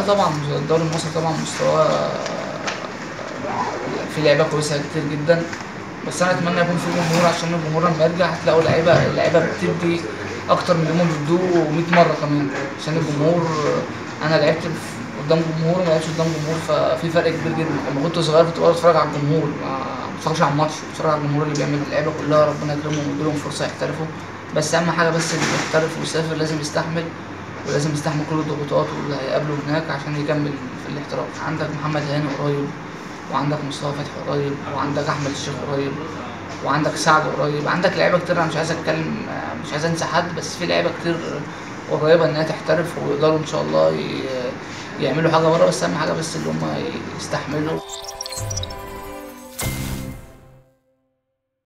طبعا الدوري المصري طبعا مستواه في لعيبة كويسة كتير جدا. بس أنا أتمنى يكون في جمهور عشان الجمهور لما يرجع هتلاقوا لعيبة اللعيبة بتدي أكتر من اللي هم بيدوه 100 مرة كمان. عشان الجمهور أنا لعبت قدام جمهور وما لعبتش قدام جمهور ففي فرق كبير جدا. لما كنت صغير كنت أتفرج على الجمهور ما بتفرجش على الماتش بتفرج على الجمهور اللي بيعمل اللعيبة كلها ربنا يكرمهم ويديلهم فرصة يحترفوا. بس أهم حاجة بس اللي بيحترف ويسافر لازم يستحمل. ولازم يستحمل كل الضغوطات واللي هيقابله هناك عشان يكمل في الاحتراف. عندك محمد هاني قريب وعندك مصطفى فتحي قريب وعندك أحمد الشيخ قريب وعندك سعد قريب. عندك لعيبة كتير أنا مش عايز أتكلم مش عايز أنسى حد بس في لعيبة كتير قريبة إنها تحترف ويقدروا إن شاء الله يعملوا حاجة بره بس أهم حاجة بس اللي هم يستحملوا.